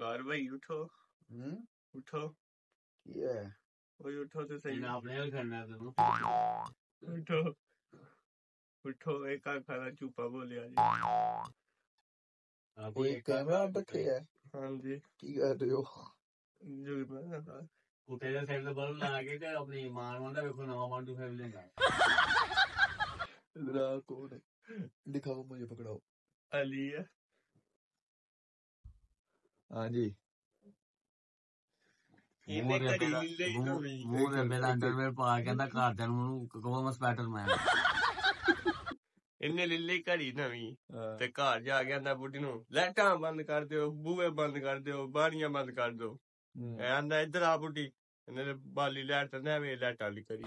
God, भाई उठो हम्म उठो ये भाई उठो तो सही ना अपने करना है तुम उठो उठो एक आँख खाना चुपा बोले आज एक कैमरा बैठे है हाँ जी की कर रहे हो जो मैं ना उठे जा साइड से बल्ब लगा के कर अपनी मार मारता देखो ना वन टू फाइव लेगा इधर कौन है दिखाओ मुझे पकड़ाओ अली है ਹਾਂਜੀ। ਇਹਨੇ ਮੂੰਹ ਦੇ ਘੜੀ ਲਈ ਮੂੰਹ- ਪਾ ਕੇ ਕਹਿੰਦਾ ਘਰਦਿਆਂ ਨੂੰ ਉਹਨੂੰ ਕਹੋ ਮੈਂ। ਸਪਾਈਡਰਮੈਨ ਇਹਨੇ ਲੈ ਲਈ ਨਵੀਂ ਤੇ ਘਰ ਜਾ ਕੇ ਆਂਦਾ ਬੁੱਢੀ ਨੂੰ ਲਾਈਟਾਂ ਬੰਦ ਕਰ ਦਿਓ ਬੂਹੇ ਬੰਦ ਕਰ ਦਿਓ ਬਾਰੀਆਂ ਬੰਦ ਕਰ ਦਿਓ। ਹਮ। ਇੱਧਰ ਆ ਬੁੱਢੀ। ਇਹਨੇ ਬਾਲੀ ਲੈਟ ਤੇ ਨਾ ਵੇ ਲੈਟ ਵਾਲੀ ਕਰੀ।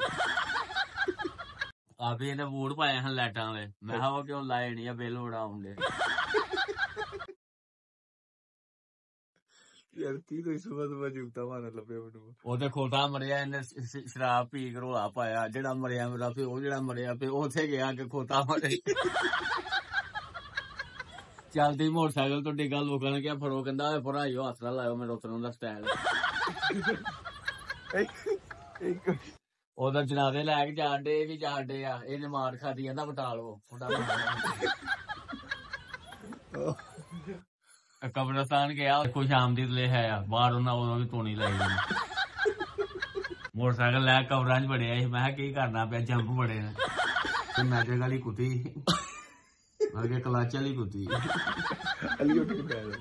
ਆਪੇ ਇਹਨੇ ਵੋਟ ਪਾਇਆ ਹਨ ਲਾਈਟਾਂ ਵਾਲੇ। ਮੈਂ ਕਿਹਾ ਕਿਉਂ ਲਾਏ ਨਹੀਂ ਆ ਬਿੱਲ ਉਡਾਉਂਦੇ ਯਾਰ ਕੀ ਤੋਂ ਸੁਬਾ ਸੁਬਾ ਜੁਗਤਾ ਮਾਰਨ ਲੱਭੇ ਮੈਨੂੰ। ਉਹਦੇ ਖੋਟਾ ਮਰਿਆ ਇਹਨੇ ਸ਼ਰਾਬ ਪੀ ਕੇ ਰੋਲਾ ਪਾਇਆ ਜਿਹੜਾ ਮਰਿਆ ਮੇਰਾ ਫੇ ਉਹ ਜਿਹੜਾ ਮਰਿਆ ਫੇ ਉਥੇ ਗਿਆ ਕਿ ਖੋਟਾ ਮਰੇ। ਚੱਲਦੀ ਮੋਟਰਸਾਈਕਲ ਤੋਂ ਡਿੱਗਾ ਲੋਕਾਂ ਨੇ ਕਿਹਾ ਫੜੋ ਕਹਿੰਦਾ ਓਏ ਫੜਾਈਓ ਹੱਥ ਨਾ ਲਾਇਓ ਮੇਰੇ ਉਤਰਨ ਦਾ ਸਟਾਈਲ ਉਹਦਾ ਜਨਾਜ਼ੇ ਲੈ ਕੇ ਜਾਂਦੇ ਇਹ ਵੀ ਜਾਂਦੇ ਆ ਇਹਨੇ ਮਾਰ ਖਾਦੀ ਕਹਿੰਦਾ ਬਟਾਲੋ ਮੁੰਡਾ ਕਬਰਸਤਾਨ ਗਿਆ ਕੁਛ ਆਮਦੀ ਲੈ ਹੈ ਆ। ਬਾਹਰ ਉਹਨਾਂ ਉਹਨਾਂ ਵੀ ਤੋਣੀ ਲਾਈ ਹੋਈ। ਮੋਟਰਸਾਈਕਲ ਲੈ ਕਬਰਾਂ 'ਚ ਬੜਿਆ ਸੀ। ਮੈਂ ਕੀ ਕਰਨਾ ਪਿਆ? ਜੰਪ ਬੜੇ ਨੇ। ਤੇ ਮੈਜਿਕ ਵਾਲੀ ਕੁੱਤੀ। ਅਗੇ ਕਲਾਚ ਵਾਲੀ ਕੁੱਤੀ। ਅਲੀ ਉੱਠ ਕੇ ਬੈਠ।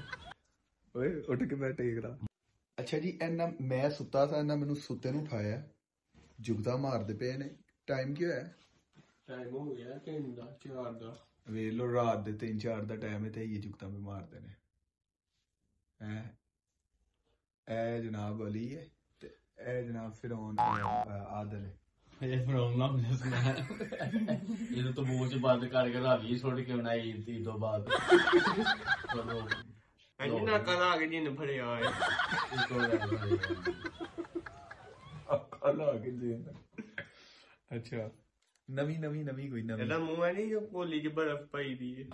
ਓਏ ਉੱਠ ਕੇ ਬੈਠ ਟੇਕ ਰਾ ਅੱਛਾ ਜੀ ਇਹਨਾਂ ਮੈਂ ਸੁੱਤਾ ਸੀ ਇਹਨਾਂ ਮੈਨੂੰ ਸੁੱਤੇ ਨੂੰ ਉਠਾਇਆ। ਜੁਗਦਾ ਮਾਰਦੇ ਪਏ ਨੇ। ਟਾਈਮ ਕੀ ਹੋਇਆ? ਟਾਈਮ ਹੋ ਗਿਆ ਤਿੰਨ ਦਾ ਚਾਰ ਦਾ। ਵੇਖ ਲੋ ਰਾਤ ਦੇ 3-4 ਦਾ ਟਾਈਮ ਹੈ ਤੇ ਇਹ ਜੁਗਤਾ ਵੀ ਮਾਰਦੇ ਨੇ। ਹੈ ਇਹ ਜਨਾਬ ਅਲੀ ਹੈ ਤੇ ਇਹ ਜਨਾਬ ਫਿਰੌਨ ਅਹ, ਆਦਲ ਹੈ ਇਹ ਪ੍ਰੋਬਲਮ ਨਾ ਸੁਣਾ ਇਹ ਤਾਂ ਮੂੰਹ ਚ ਬੰਦ ਕਰਕੇ ਰਾਵੀ ਸੁੱਟ ਕੇ ਬਣਾਈ ਤੀ ਤੋਂ ਬਾਅਦ ਚਲੋ ਅੰਜ ਨਾ ਕਰਾ ਕੇ ਜਿੰਨ ਫੜਿਆ ਹੈ ਇੱਕ ਹੋਰ ਗੱਲ ਹੋਈ। ਅੱਖਾਂ ਲਾ ਕੇ ਜੇਨ ਅੱਛਾ ਨਵੀਂ ਨਵੀਂ ਨਵੀਂ ਕੋਈ ਨਵੀਂ ਇਹਦਾ ਮੂੰਹ ਹੈ ਨਹੀਂ ਜੋ ਕੋਲੀ 'ਚ ਬਰਫ਼ ਪਈ ਦੀ ਹੈ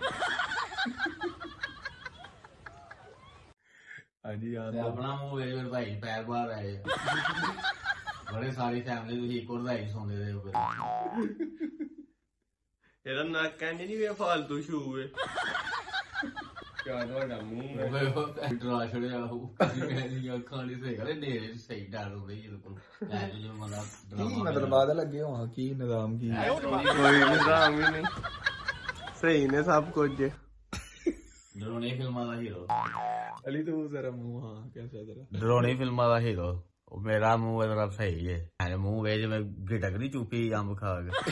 ਹਾਂਜੀ ਆ ਤੇ ਆਪਣਾ ਮੂੰਹ ਵੇਖ ਮੇਰੇ ਭਾਈ ਪੈਰ ਬਾਹਰ ਆਏ। ਬੜੇ ਸਾਰੀ ਫੈਮਿਲੀ ਤੁਸੀਂ ਇੱਕ ਹੋਰ ਰਾਈ ਸੌਂਦੇ ਰਹੇ ਹੋ ਫਿਰ। ਇਹਦਾ ਨੱਕ ਕਹਿੰਦੀ ਨਹੀਂ ਵੇ ਫਾਲਤੂ ਸ਼ੂ ਹੈ ਕਿਆ ਤੁਹਾਡਾ ਮੂੰਹ ਹੈ? ਉਹ ਡਰਾ ਛੜਿਆ ਉਹ। ਮੇਰੀ ਅੱਖਾਂ ਨਹੀਂ ਸਹੀ ਕਰੇ ਨੇਰੇ ਸਹੀ ਡਰ ਹੋ ਰਹੀ ਬਿਲਕੁਲ। ਐ ਜੋ ਮਤਲਬ ਕੀ ਮਤਲਬ ਆਦਾ ਲੱਗੇ ਹੋ ਕੀ ਨਿਜ਼ਾਮ ਕੀ? ਕੋਈ ਨਿਜ਼ਾਮ ਹੀ ਨਹੀਂ। ਸਹੀ ਨੇ ਸਭ ਕੁਝ। ਡਰੋਨੀ ਫਿਲਮਾਂ ਦਾ ਹੀਰੋ ਅਲੀ ਤੂੰ ਜ਼ਰਾ ਮੂੰਹ ਹਾਂ ਕੈਸਾ ਜ਼ਰਾ ਡਰੋਨੀ ਫਿਲਮਾਂ ਦਾ ਹੀਰੋ ਉਹ ਮੇਰਾ ਮੂੰਹ ਇਹਦਾ ਸਹੀ ਹੈ ਐ ਮੂੰਹ ਵੇ ਜਿਵੇਂ ਗਿਟਕ ਦੀ ਚੂਪੀ ਅੰਬ ਖਾ ਕੇ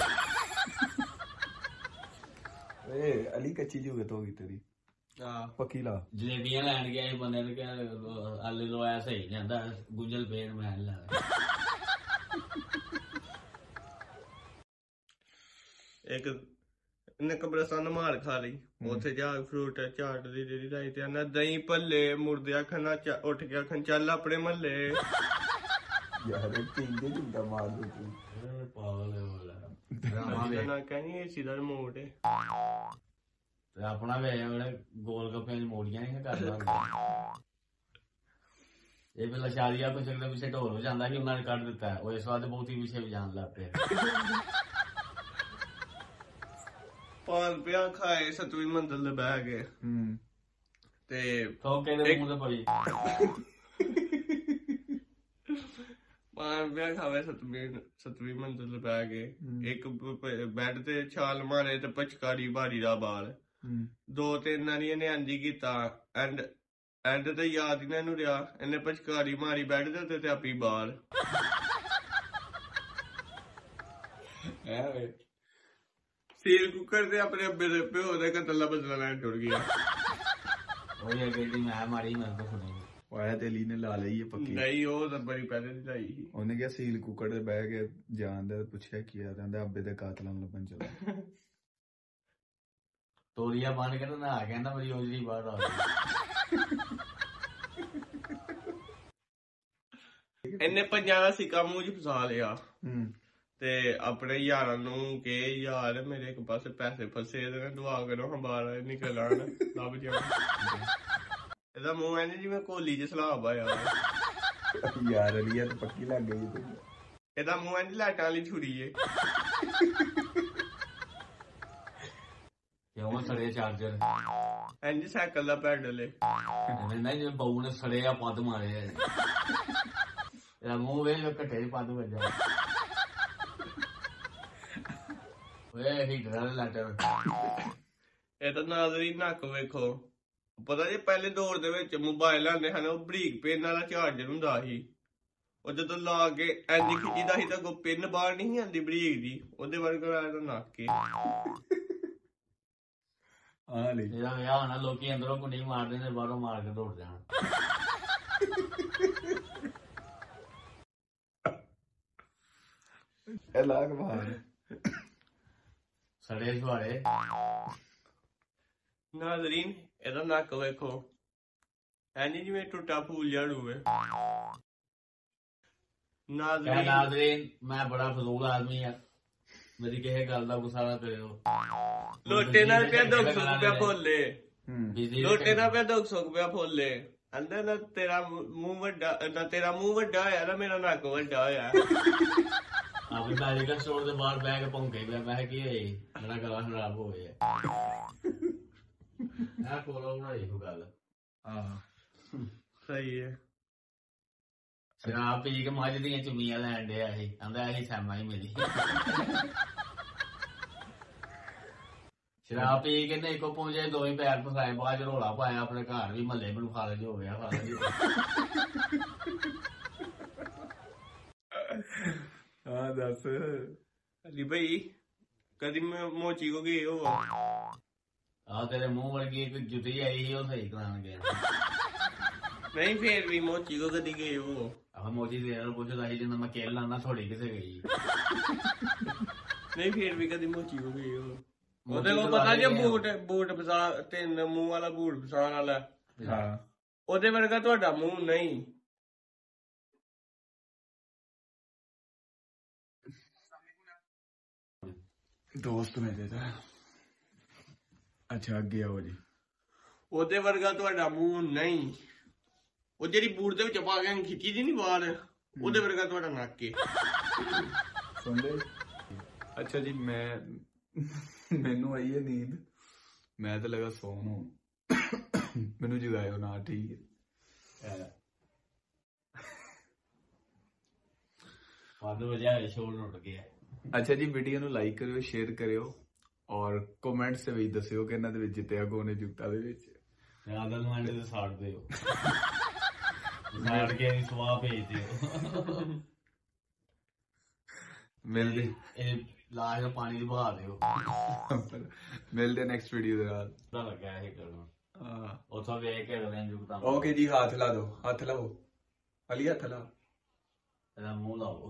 ਏ ਅਲੀ ਕੱਚੀ ਜੂਗੇ ਤੋਂ ਗਈ ਤੇਰੀ ਆ ਪੱਕੀ ਲਾ ਜਲੇਬੀਆਂ ਲੈਣ ਗਿਆ ਇਹ ਬੰਦੇ ਨੇ ਕਿਹਾ ਆਲੇ ਲੋਇਆ ਸਹੀ ਜਾਂਦਾ ਗੁੰਜਲ ਪੇਨ ਮੈਂ ਲੈ ਇੱਕ ਇਹਨੇ ਕਬਰਸਤਾਨ ਮਾਰ ਖਾ ਲਈ। ਉੱਥੇ ਜਾ ਕੇ ਫਰੂਟ ਚਾਟ ਦੀ ਜਿਹੜੀ ਲਾਈ ਤੇ ਆਂਦਾ ਦਹੀਂ ਭੱਲੇ ਮੁਰਦਿਆ ਖਣਾ ਉੱਠ ਗਿਆ ਖੰ ਚੱਲ ਆਪਣੇ ਮਹੱਲੇ। ਯਾਰ ਇਹ ਟਿੰਗੇ ਜੁਗਦਾ ਮਾਰ ਦੇ ਤੂੰ ਪਾਗਲ ਹੈ ਬੋਲਾ। ਇਹਦਾ ਵੇ ਨਾ ਕਹਿੰਦੀ ਏਸੀ ਦਾ ਰਿਮੋਟ ਹੈ ਤੇ ਆਪਣਾ ਵੇ ਉਹਨੇ ਗੋਲ ਗੱਪੇ ਮੋੜੀਆਂ ਨਹੀਂ ਕਰਦਾ ਹੁੰਦਾ ਇਹ ਪਹਿਲਾਂ ਸ਼ਾਦੀਆ ਕੁਛ ਅਗਲੇ ਪਿੱਛੇ ਢੋਲ ਹੋ ਜਾਂਦਾ ਕਿ ਉਹਨਾਂ ਨੇ ਕੱਢ ਦਿੱਤਾ। ਹੈ। ਉਹ ਇਸ ਵਾਰ ਤੇ ਬਹੁਤ ਹੀ ਪਿੱਛੇ ਵਜਾਣ ਲੱਗ ਪਏ ਪਾਨ ਪਿਆ ਖਾਏ ਸਤਵੀਂ ਮੰਜ਼ਲ ਤੇ ਬਹਿ ਗਏ। ਹੂੰ। ਤੇ ਠੋਕੇ ਦੇ ਮੂੰਹ ਤੇ ਪਈ ਪਾਨ ਪਿਆ ਖਾਵੇ ਸਤਵੀਂ ਸਤਵੀਂ ਮੰਜ਼ਲ ਤੇ ਬਹਿ ਗਏ। ਇੱਕ ਬੈੱਡ ਤੇ ਛਾਲ ਮਾਰੇ ਤੇ ਪਚਕਾਰੀ ਭਾਰੀ ਦਾ ਬਾਲ। ਹੂੰ। ਦੋ ਤਿੰਨ ਇਹਨੇ ਇੰਜ ਹੀ ਕੀਤਾ। ਐਂਡ ਐਂਡ ਤੇ ਯਾਦ ਹੀ ਨਾ ਇਹਨੂੰ ਰਿਹਾ। ਇਹਨੇ ਪਚਕਾਰੀ ਮਾਰੀ ਬੈੱਡ ਦੇ ਉੱਤੇ ਤੇ ਆਪੀ ਬਾਲ। ਐ ਵੇ। ਸੀਲ ਕੁੱਕਰ ਤੇ ਆਪਣੇ ਅੱਬੇ ਦੇ ਪਿਓ ਦੇ ਕਤਲ ਬਦਲਾ ਲੈਣ ਟੁਰ ਗਿਆ। ਉਹ ਇਹ ਗੱਡੀ ਮੈਂ ਮਾਰੀ ਮੈਂ ਤਾਂ ਸੁਣੀ। ਵਾਇਆ ਤੇ ਨੇ ਲਾ ਲਈ ਹੈ ਪੱਕੀ। ਨਹੀਂ ਉਹ ਤਾਂ ਬੜੀ ਪਹਿਲੇ ਦੀ ਲਾਈ ਉਹਨੇ ਕਿਹਾ ਸੀਲ ਕੁੱਕੜ ਤੇ ਬਹਿ ਕੇ ਜਾਣਦਾ ਪੁੱਛਿਆ ਕੀ ਆ ਕਹਿੰਦਾ ਅੱਬੇ ਦੇ ਕਾਤਲਾਂ ਨੂੰ ਲੱਭਣ ਚਲਾ ਤੋਰੀਆ ਬਣ ਕੇ ਨਾ ਕਹਿੰਦਾ ਮੇਰੀ ਉਜਰੀ ਬਾਹਰ ਆ ਗਈ। ਇਹਨੇ ਪੰਜਾਂ ਦਾ ਸਿੱਕਾ ਮੂੰਹ 'ਚ ਫਸਾ ਲਿਆ। ਹੂੰ। ਤੇ ਆਪਣੇ ਯਾਰਾਂ ਨੂੰ ਕਿ ਯਾਰ ਮੇਰੇ ਇੱਕ ਪਾਸੇ ਪੈਸੇ ਫਸੇ ਤੇ ਨਾ ਦੁਆ ਕਰੋ ਹਮਾਰਾ ਨਿਕਲ ਆਣ ਲੱਭ ਜਾ। ਇਹਦਾ ਮੂੰਹ ਐ ਨੀ ਜਿਵੇਂ ਕੋਲੀ ਜਿਹਾ ਸਲਾਬ ਆਇਆ ਹੋਵੇ। ਯਾਰ ਅਲੀਆ ਤਾਂ ਪੱਕੀ ਲੱਗ ਗਈ ਤੂੰ ਇਹਦਾ ਮੂੰਹ ਐ ਨੀ ਲਾਟਾਂ ਵਾਲੀ ਛੁਰੀ ਏ। ਕਿਉਂ ਸੜੇ ਚਾਰਜਰ? ਇੰਜ ਸਾਈਕਲ ਦਾ ਪੈਡਲ ਏ। ਐਵੇਂ ਨਾ ਜਿਵੇਂ ਬਹੂ ਨੇ ਸੜੇ ਆ ਪੱਦ ਮਾਰੇ ਆ। ਇਹਦਾ ਮੂੰਹ ਵੇਖ ਲੋ ਘੱਟੇ ਪੱਦ ਵੱਜਾ। ਹੀਟਰ ਲੈਟਰ ਇਹ ਤਾਂ ਨਾਜ਼ਰੀ ਨੱਕ ਵੇਖੋ। ਪਤਾ ਜੇ ਪਹਿਲੇ ਦੌਰ ਦੇ ਵਿੱਚ ਮੋਬਾਈਲ ਆਉਂਦੇ ਹਨ ਉਹ ਬਰੀਕ ਪਿੰਨ ਵਾਲਾ ਚਾਰਜਰ ਹੁੰਦਾ ਸੀ। ਉਹ ਜਦੋਂ ਲਾ ਕੇ ਐਨੀ ਖਿੱਚੀਦਾ ਸੀ ਤਾਂ ਕੋ ਪਿੰਨ ਬਾਹਰ ਨਹੀਂ ਸੀ ਆਉਂਦੀ ਬਰੀਕ ਦੀ ਉਹਦੇ ਵਰਗਾ ਆਇਆ ਤਾਂ ਨੱਕ ਏ ਆ ਲਈ ਇਹਦਾ ਵਿਆਹ ਹੋਣਾ ਲੋਕੀ ਅੰਦਰੋਂ ਕੁੰਡੀ ਮਾਰਦੇ ਨੇ ਬਾਹਰੋਂ ਮਾਰ ਕੇ ਦੌੜ ਜਾਣਾ। ਇਹ ਲਾਗ ਬਾਹਰ ਸੜੇ ਛੁਆੜੇ ਨਾਜ਼ਰੀਨ ਇਹਦਾ ਨੱਕ ਵੇਖੋ। ਐਨੀ ਜਿਵੇਂ ਟੁੱਟਾ ਫੂਲ ਏ ਕਹਿ ਨਾਜ਼ਰੀਨ। ਨਾਜ਼ਰੀਨ ਮੈਂ ਬੜਾ ਫਜ਼ੂਲ ਆਦਮੀ ਆ। ਮੇਰੀ ਕਿਸੇ ਗੱਲ ਦਾ ਗੁੱਸਾ ਨਾ ਕਰਿਓ। ਲੋਟੇ ਨਾਲ ਪਿਆ ਦੁੱਖ ਸੁੱਖ ਪਿਆ ਫੋਲੇ। ਹੂੰ। ਲੋਟੇ ਨਾਲ ਪਿਆ ਦੁੱਖ ਸੁੱਖ ਪਿਆ ਫੋਲੇ। ਅੰਦਰ ਨਾ ਤੇਰਾ ਮੂੰਹ ਵੱਡਾ ਨਾ ਤੇਰਾ ਮੂੰਹ ਵੱਡਾ ਹੋਇਆ ਨਾ ਮੇਰਾ ਨੱਕ ਵੱਡਾ ਹੋਇਆ। ਮੈਡੀਕਲ ਸਟੋਰ ਦੇ ਬਾਹਰ ਬੈਗ ਭੌਂਕੇ ਪਿਆ ਮੈਂ ਕਿਹਾ ਕੀ ਹੋਈ ਮੇਰਾ ਗਲਾ ਖਰਾਬ ਹੋ ਗਿਆ। ਆ ਕੋਲੋਂ ਬਣਾਈ ਕੋ ਗੱਲ? ਆ ਸਹੀ ਹੈ। ਸ਼ਰਾਬ ਪੀ ਕੇ ਮੱਝ ਦੀਆਂ ਚੁੰਮੀਆਂ ਲੈਣ ਡਿਆ ਸੀ। ਕਹਿੰਦਾ ਇਹੀ ਸੈਮਾ ਹੀ ਮਿਲੀ। ਸ਼ਰਾਬ ਪੀ ਕੇ ਨੇ ਇੱਕੋ ਪਹੁੰਚੇ ਦੋ ਹੀ ਪੈਰ ਫਸਾਏ ਬਾਅਦ ਚ ਰੋਲਾ ਪਾਇਆ ਆਪਣੇ ਘਰ ਵੀ ਮਹੱਲੇ ਮੈਨੂੰ ਖਾਲਜ ਹੋ ਗਿਆ ਖਾਲਜ ਹੋ ਗਿਆ। ਆ ਦੱਸ। ਅਲੀ ਭਾਈ ਕਦੀ ਮੈਂ ਮੋਚੀ ਕੋ ਗਏ ਹੋ? ਆਹ ਤੇਰੇ ਮੂੰਹ ਵਰਗੀ ਇੱਕ ਜੁੱਤੀ ਆਈ ਸੀ ਉਹ ਸਹੀ ਕਰਾਉਣ ਗਿਆ ਨਹੀਂ ਫੇਰ ਵੀ ਮੋਚੀ ਕੋ ਕਦੀ ਗਏ ਹੋ? ਆਹ ਮੋਜੀ ਦੇ ਨਾਲ ਪੁੱਛਦਾ ਸੀ ਜਦੋਂ ਮੈਂ ਕੇਲ ਲਾਣਾ ਥੋੜੀ ਕਿਸੇ ਗਈ? ਨਹੀਂ ਫੇਰ ਵੀ ਕਦੀ ਮੋਚੀ ਕੋ ਗਏ ਹੋ? ਮੋਚੀ ਉਹਦੇ ਕੋ ਪਤਾ ਜੇ ਬੂਟ ਬੂਟ ਫਸਾ ਤਿੰਨ ਮੂੰਹ ਵਾਲਾ ਬੂਟ ਫਸਾਣ ਵਾਲਾ। ਹਾਂ। ਉਹਦੇ ਵਰਗਾ ਤੁਹਾਡਾ ਮੂੰਹ ਨਹੀਂ। ਦੋਸਤ ਮੇਰੇ ਦਾ ਅੱਛਾ ਅੱਗੇ ਆਓ ਜੀ। ਉਹਦੇ ਵਰਗਾ ਤੁਹਾਡਾ ਮੂੰਹ ਨਹੀਂ। ਉਹ ਜਿਹੜੀ ਬੂਟ ਦੇ ਵਿੱਚ ਪਾ ਕੇ ਖਿੱਚੀ ਦੀ ਨਹੀਂ ਬਾਹਰ ਉਹਦੇ ਵਰਗਾ ਤੁਹਾਡਾ ਨੱਕ ਏ। ਸੁਣਦੇ? ਅੱਛਾ ਜੀ ਮੈਂ ਮੈਨੂੰ ਆਈ ਹੈ ਨੀਂਦ। ਮੈਂ ਤਾਂ ਲਗਾ ਸੌਣ ਨੂੰ। ਮੈਨੂੰ ਜਗਾਇਓ ਨਾ ਠੀਕ ਹੈ ਵਾਦੂ ਵਜਾ ਸ਼ੋਰ ਉੱਠ ਗਿਆ। ਅੱਛਾ ਜੀ ਵੀਡੀਓ ਨੂੰ ਲਾਈਕ ਕਰਿਓ ਸ਼ੇਅਰ ਕਰਿਓ ਔਰ ਕਮੈਂਟਸ ਦੇ ਵਿੱਚ ਦੱਸਿਓ ਕਿ ਇਹਨਾਂ ਦੇ ਵਿੱਚ ਜਿੱਤਿਆ ਕੋਨੇ ਜੁਗਤਾ ਦੇ ਵਿੱਚ। ਆਦਲ ਨੂੰ ਅੰਡੇ ਤੇ ਸਾੜ ਦਿਓ। ਸਾੜ ਕੇ ਸਵਾਹ ਭੇਜ ਦਿਓ। ਮਿਲਦੇ। ਇਹ ਲਾਸ਼ ਨੂੰ ਪਾਣੀ ਦੀ ਬਹਾ ਦਿਓ ਮਿਲਦੇ ਨੈਕਸਟ ਵੀਡੀਓ ਦੇ ਨਾਲ। ਪਤਾ ਲੱਗਾ ਇਹ ਕਰਨਾ। ਹਾਂ। ਉਥੋਂ ਵੇਖ ਕੇ ਅਗਲੇ ਜੁਗਤਾ ਓਕੇ ਜੀ ਹੱਥ ਲਾ ਦਿਓ ਹੱਥ ਲਾਓ। ਅਲੀ ਹੱਥ ਲਾ। ਇਹਦਾ ਮੂੰਹ ਲਾਓ।